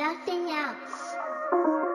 nothing else.